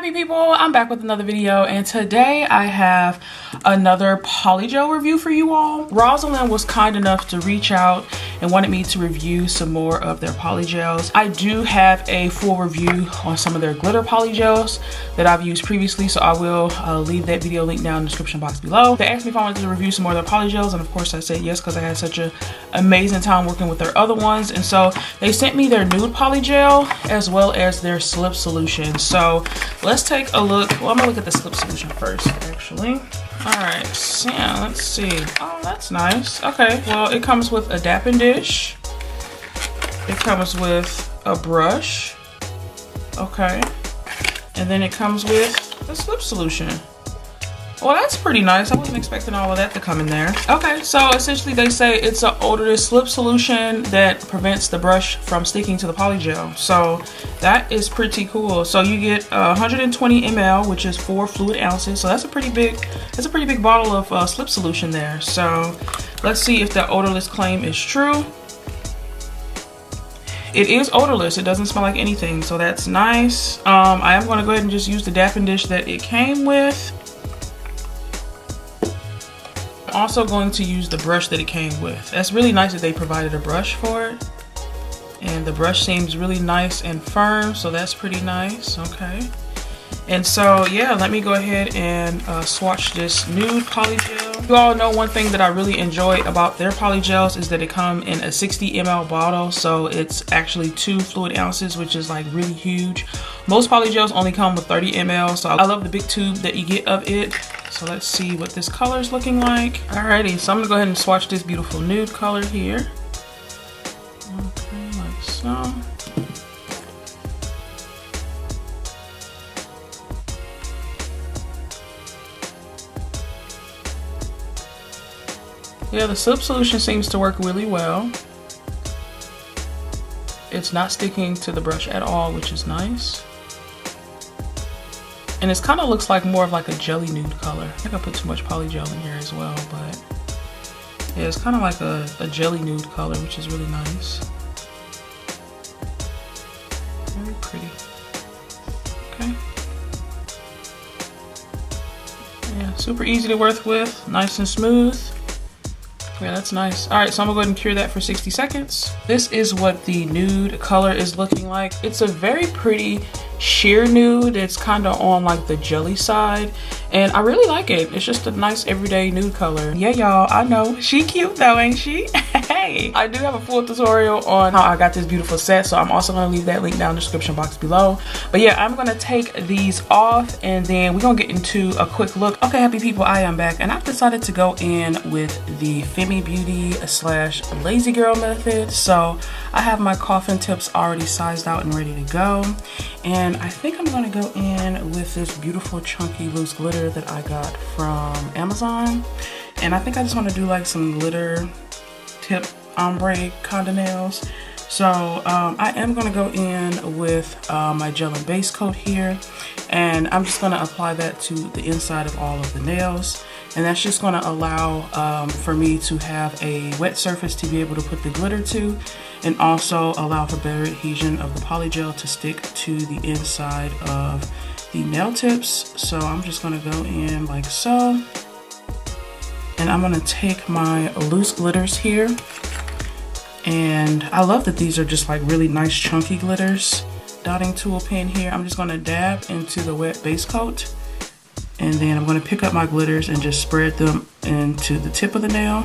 happy people i'm back with another video and today i have another polygel review for you all. Rosalind was kind enough to reach out and wanted me to review some more of their polygels i do have a full review on some of their glitter polygels that i've used previously so i will uh, leave that video link down in the description box below they asked me if i wanted to review some more of their polygels and of course i said yes because i had such an amazing time working with their other ones and so they sent me their nude polygel as well as their slip solution so let's take a look. Well, I'm gonna look at the slip solution first, actually. All right, so yeah, let's see. Oh, that's nice. Okay, well, it comes with a dapping dish. It comes with a brush. Okay. And then it comes with the slip solution. Well, that's pretty nice. I wasn't expecting all of that to come in there. Okay, so essentially they say it's an odorless slip solution that prevents the brush from sticking to the polygel. So that is pretty cool. So you get uh, 120 ml, which is four fluid ounces. So that's a pretty big, that's a pretty big bottle of uh, slip solution there. So let's see if the odorless claim is true. It is odorless. It doesn't smell like anything, so that's nice. Um, I am going to go ahead and just use the dapping dish that it came with also going to use the brush that it came with. That's really nice that they provided a brush for it. And the brush seems really nice and firm, so that's pretty nice, okay. And so, yeah, let me go ahead and uh, swatch this nude polygel. You all know one thing that I really enjoy about their polygels is that it come in a 60 ml bottle. So it's actually two fluid ounces, which is like really huge. Most polygels only come with 30 ml. So I love the big tube that you get of it. So let's see what this color is looking like. Alrighty, so I'm gonna go ahead and swatch this beautiful nude color here. Okay, like so. Yeah, the slip solution seems to work really well. It's not sticking to the brush at all, which is nice. And it kind of looks like more of like a jelly nude color. I think I put too much polygel in here as well, but yeah, it's kind of like a, a jelly nude color, which is really nice. Very pretty. Okay. Yeah, super easy to work with, nice and smooth. Yeah, that's nice. All right, so I'm gonna go ahead and cure that for 60 seconds. This is what the nude color is looking like. It's a very pretty sheer nude. It's kind of on like the jelly side and I really like it. It's just a nice everyday nude color. Yeah, y'all, I know. She cute though, ain't she? I do have a full tutorial on how I got this beautiful set, so I'm also gonna leave that link down in the description box below. But yeah, I'm gonna take these off and then we're gonna get into a quick look. Okay, happy people, I am back and I've decided to go in with the Femi Beauty slash Lazy Girl method. So I have my coffin tips already sized out and ready to go. And I think I'm gonna go in with this beautiful chunky loose glitter that I got from Amazon. And I think I just wanna do like some glitter tip ombre of nails. So um, I am gonna go in with uh, my gel and base coat here. And I'm just gonna apply that to the inside of all of the nails. And that's just gonna allow um, for me to have a wet surface to be able to put the glitter to and also allow for better adhesion of the polygel to stick to the inside of the nail tips. So I'm just gonna go in like so. And I'm gonna take my loose glitters here. And I love that these are just like really nice chunky glitters. Dotting tool pen here, I'm just gonna dab into the wet base coat. And then I'm gonna pick up my glitters and just spread them into the tip of the nail.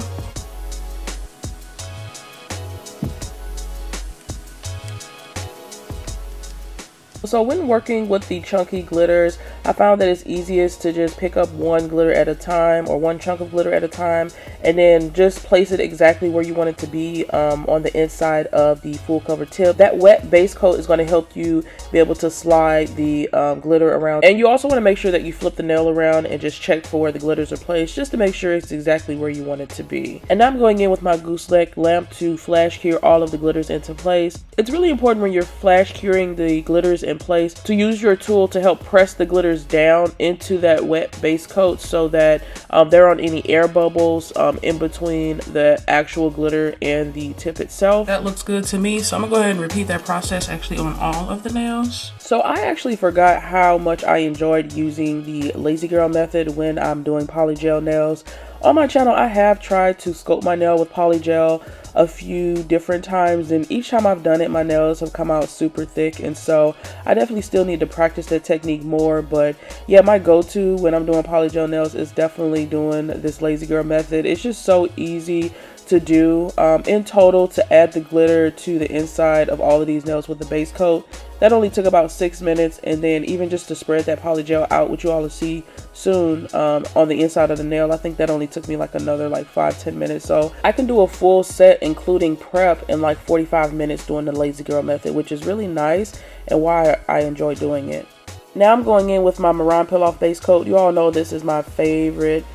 So when working with the chunky glitters, I found that it's easiest to just pick up one glitter at a time or one chunk of glitter at a time and then just place it exactly where you want it to be um, on the inside of the full cover tip. That wet base coat is going to help you be able to slide the um, glitter around. And you also want to make sure that you flip the nail around and just check for where the glitters are placed just to make sure it's exactly where you want it to be. And I'm going in with my Gooseneck lamp to flash cure all of the glitters into place. It's really important when you're flash curing the glitters and in place to use your tool to help press the glitters down into that wet base coat so that um, there aren't any air bubbles um, in between the actual glitter and the tip itself. That looks good to me. So I'm gonna go ahead and repeat that process actually on all of the nails. So I actually forgot how much I enjoyed using the Lazy Girl method when I'm doing polygel nails. On my channel, I have tried to sculpt my nail with polygel a few different times and each time I've done it my nails have come out super thick and so I definitely still need to practice that technique more but yeah my go-to when I'm doing polygel nails is definitely doing this lazy girl method. It's just so easy to do um, in total to add the glitter to the inside of all of these nails with the base coat. That only took about six minutes and then even just to spread that polygel out which you all will see soon um, on the inside of the nail I think that only took me like another like five ten minutes. So I can do a full set including prep in like 45 minutes doing the lazy girl method which is really nice and why I enjoy doing it. Now I'm going in with my Mehron Peel Off base coat. You all know this is my favorite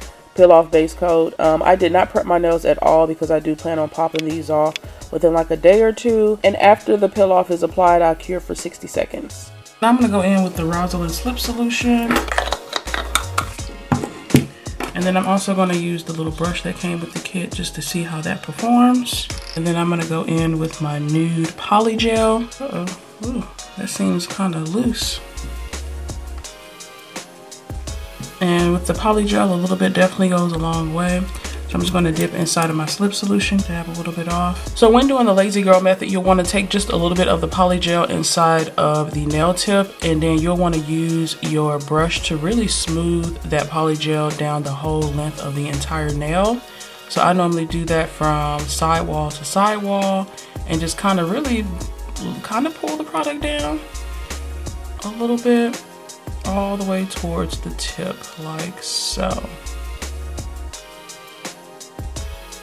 peel off base coat. Um, I did not prep my nails at all because I do plan on popping these off within like a day or two. And after the peel off is applied, I'll cure for 60 seconds. Now I'm gonna go in with the Rosalind Slip Solution. And then I'm also gonna use the little brush that came with the kit just to see how that performs. And then I'm gonna go in with my nude polygel. Uh oh Ooh, that seems kind of loose. And with the polygel, a little bit definitely goes a long way. So I'm just gonna dip inside of my slip solution to have a little bit off. So when doing the lazy girl method, you'll wanna take just a little bit of the polygel inside of the nail tip and then you'll wanna use your brush to really smooth that polygel down the whole length of the entire nail. So I normally do that from sidewall to sidewall and just kind of really kind of pull the product down a little bit all the way towards the tip like so.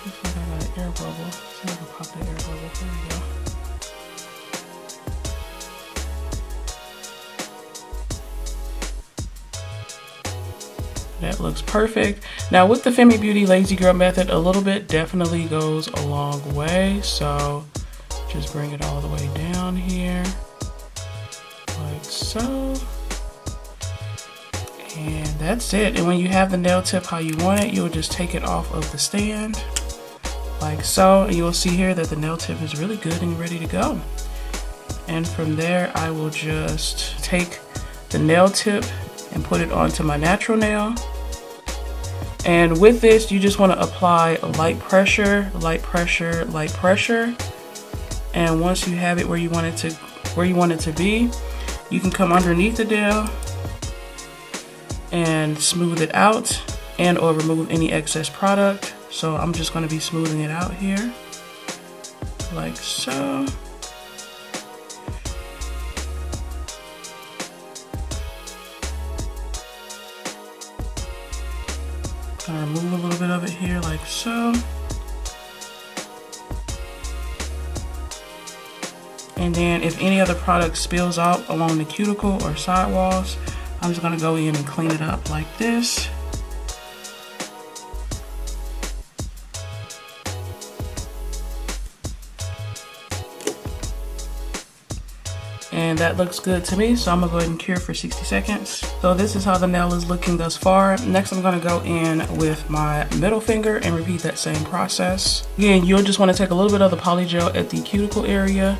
Looks like I got an air bubble. See if I can pop that air bubble. There we go. That looks perfect. Now with the Femi Beauty Lazy Girl method, a little bit definitely goes a long way. So just bring it all the way down here like so. And that's it. And when you have the nail tip how you want it, you'll just take it off of the stand like so. And you'll see here that the nail tip is really good and ready to go. And from there, I will just take the nail tip and put it onto my natural nail. And with this, you just want to apply light pressure, light pressure, light pressure. And once you have it where you want it to where you want it to be, you can come underneath the nail and smooth it out and or remove any excess product. So I'm just gonna be smoothing it out here like so. Gonna remove a little bit of it here like so. And then if any other product spills out along the cuticle or sidewalls, I'm just gonna go in and clean it up like this. and that looks good to me so I'm gonna go ahead and cure for 60 seconds. So this is how the nail is looking thus far. Next I'm gonna go in with my middle finger and repeat that same process. Again you'll just want to take a little bit of the polygel at the cuticle area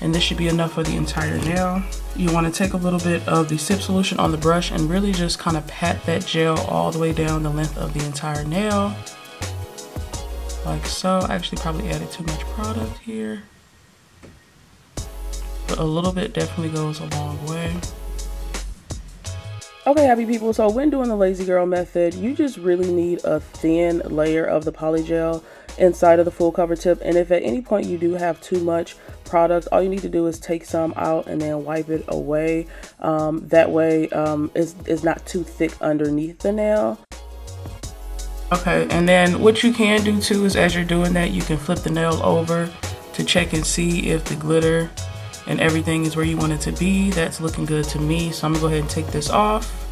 and this should be enough for the entire nail you want to take a little bit of the slip solution on the brush and really just kind of pat that gel all the way down the length of the entire nail. Like so. I actually probably added too much product here. But a little bit definitely goes a long way. Okay, happy people. So when doing the Lazy Girl method, you just really need a thin layer of the polygel inside of the full cover tip. And if at any point you do have too much product, all you need to do is take some out and then wipe it away. Um, that way um, it's, it's not too thick underneath the nail. Okay, and then what you can do too is as you're doing that, you can flip the nail over to check and see if the glitter and everything is where you want it to be. That's looking good to me. So I'm gonna go ahead and take this off.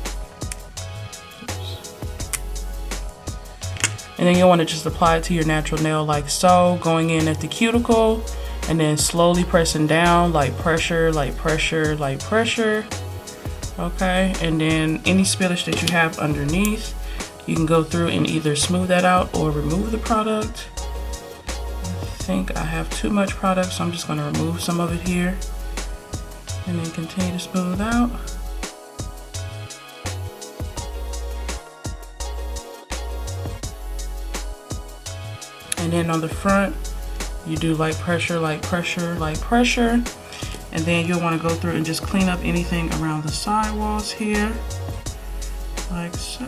And then you'll want to just apply it to your natural nail like so, going in at the cuticle and then slowly pressing down, light pressure, light pressure, light pressure. Okay, and then any spillage that you have underneath, you can go through and either smooth that out or remove the product. Think I have too much product, so I'm just gonna remove some of it here and then continue to smooth out. And then on the front, you do light pressure, light pressure, light pressure. And then you'll want to go through and just clean up anything around the sidewalls here, like so.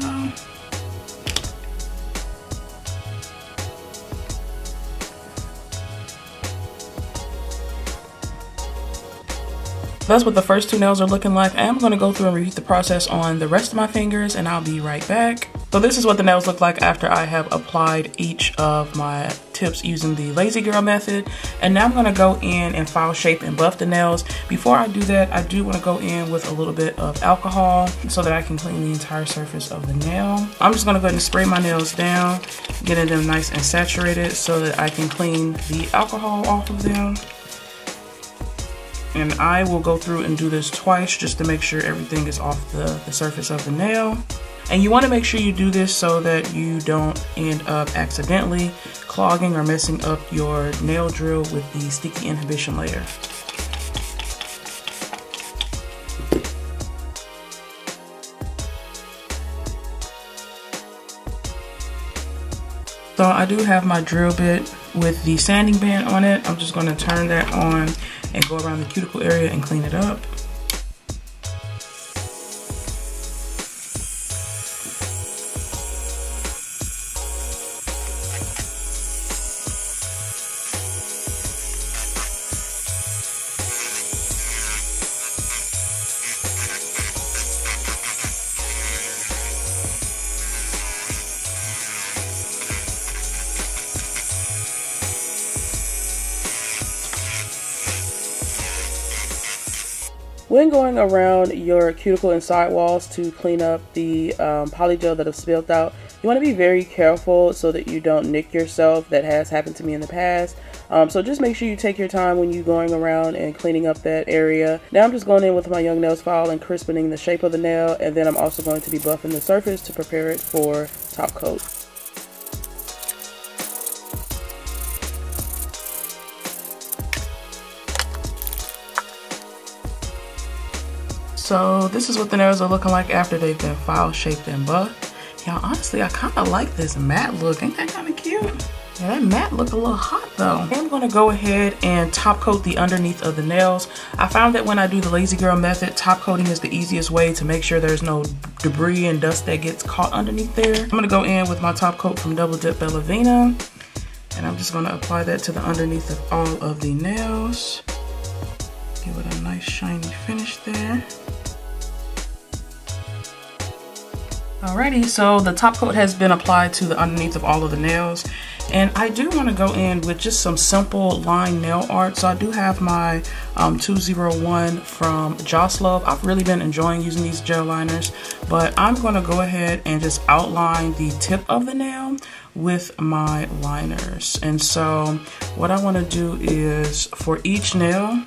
That's what the first two nails are looking like. I am going to go through and repeat the process on the rest of my fingers and I'll be right back. So this is what the nails look like after I have applied each of my tips using the Lazy Girl method. And now I'm going to go in and file shape and buff the nails. Before I do that, I do want to go in with a little bit of alcohol so that I can clean the entire surface of the nail. I'm just going to go ahead and spray my nails down, getting them nice and saturated so that I can clean the alcohol off of them and I will go through and do this twice just to make sure everything is off the, the surface of the nail. And you want to make sure you do this so that you don't end up accidentally clogging or messing up your nail drill with the sticky inhibition layer. So I do have my drill bit with the sanding band on it. I'm just going to turn that on and go around the cuticle area and clean it up. When going around your cuticle and sidewalls to clean up the um, polygel that have spilled out, you want to be very careful so that you don't nick yourself. That has happened to me in the past. Um, so just make sure you take your time when you're going around and cleaning up that area. Now I'm just going in with my Young Nails file and crispening the shape of the nail. And then I'm also going to be buffing the surface to prepare it for top coat. So this is what the nails are looking like after they've been file shaped and buffed. Y'all, honestly, I kind of like this matte look. Ain't that kind of cute? Yeah, that matte look a little hot though. I'm gonna go ahead and top coat the underneath of the nails. I found that when I do the Lazy Girl method, top coating is the easiest way to make sure there's no debris and dust that gets caught underneath there. I'm gonna go in with my top coat from Double Dip Bellavina. And I'm just gonna apply that to the underneath of all of the nails. Give it a nice shiny finish there. Alrighty, so the top coat has been applied to the underneath of all of the nails. And I do want to go in with just some simple line nail art. So I do have my um, 201 from Joslove. I've really been enjoying using these gel liners. But I'm going to go ahead and just outline the tip of the nail with my liners. And so what I want to do is for each nail,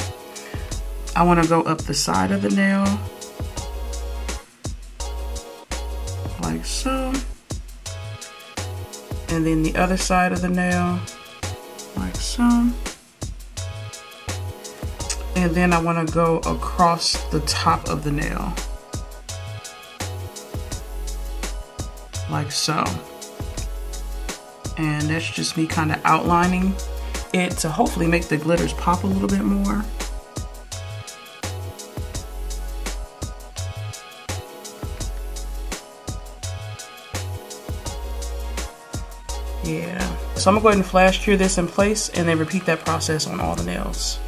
I want to go up the side of the nail like so. And then the other side of the nail, like so. And then I wanna go across the top of the nail. Like so. And that's just me kind of outlining it to hopefully make the glitters pop a little bit more. So I'm gonna go ahead and flash cure this in place and then repeat that process on all the nails.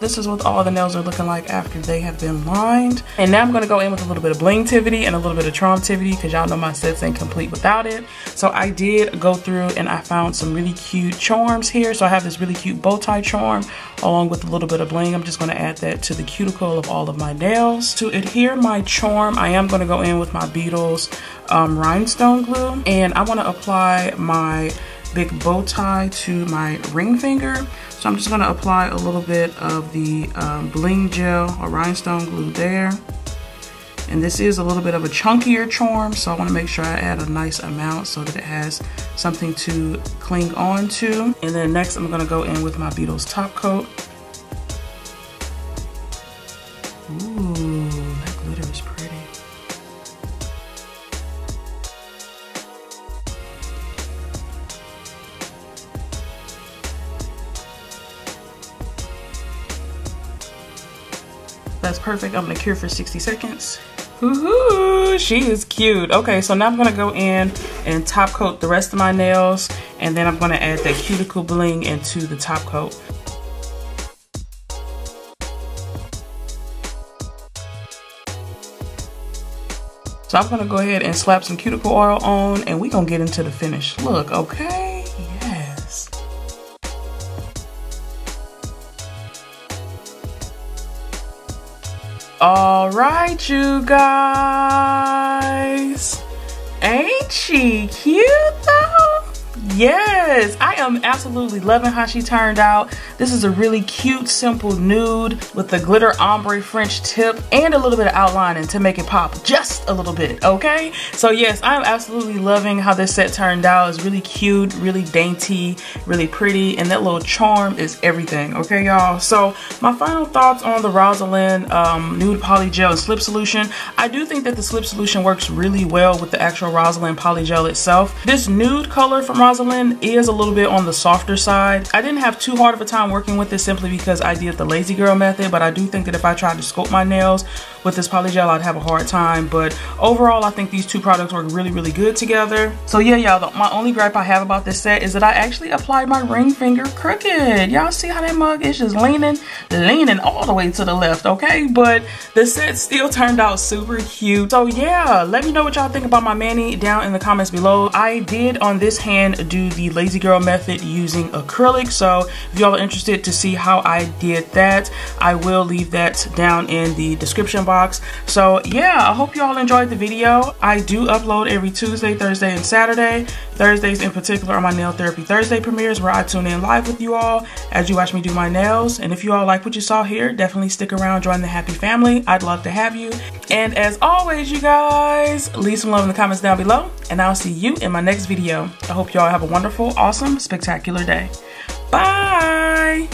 This is what all the nails are looking like after they have been lined. And now I'm gonna go in with a little bit of blingtivity and a little bit of charmtivity because y'all know my sets ain't complete without it. So I did go through and I found some really cute charms here. So I have this really cute bow tie charm along with a little bit of bling. I'm just gonna add that to the cuticle of all of my nails. To adhere my charm, I am gonna go in with my Beetles um, rhinestone glue and I wanna apply my big bow tie to my ring finger. So I'm just gonna apply a little bit of the um, bling gel or rhinestone glue there. And this is a little bit of a chunkier charm, so I wanna make sure I add a nice amount so that it has something to cling on to. And then next I'm gonna go in with my Beetles top coat. Perfect. I'm gonna cure for 60 seconds. Woohoo, she is cute. Okay, so now I'm gonna go in and top coat the rest of my nails and then I'm gonna add that cuticle bling into the top coat. So I'm gonna go ahead and slap some cuticle oil on and we gonna get into the finish look, okay? All right, you guys. Ain't she cute though? Yes, I am absolutely loving how she turned out. This is a really cute, simple nude with the glitter ombre French tip and a little bit of outlining to make it pop just a little bit, okay? So yes, I'm absolutely loving how this set turned out. It's really cute, really dainty, really pretty, and that little charm is everything, okay y'all? So my final thoughts on the Rosalind um, Nude Poly Gel Slip Solution. I do think that the slip solution works really well with the actual Rosalind Poly Gel itself. This nude color from Rosalind Is a little bit on the softer side. I didn't have too hard of a time working with this simply because I did the lazy girl method, but I do think that if I tried to sculpt my nails with this polygel, I'd have a hard time. But overall, I think these two products work really, really good together. So yeah, y'all, my only gripe I have about this set is that I actually applied my ring finger crooked. Y'all see how that mug is just leaning, leaning all the way to the left, okay? But the set still turned out super cute. So yeah, let me know what y'all think about my mani down in the comments below. I did on this hand do the lazy girl method using acrylic. So if y'all are interested to see how I did that, I will leave that down in the description box. So yeah, I hope y'all enjoyed the video. I do upload every Tuesday, Thursday, and Saturday. Thursdays in particular are my Nail Therapy Thursday premieres where I tune in live with you all as you watch me do my nails. And if you all like what you saw here, definitely stick around, join the happy family. I'd love to have you. And as always, you guys, leave some love in the comments down below and I'll see you in my next video. I hope y'all have a wonderful, awesome, spectacular day. Bye!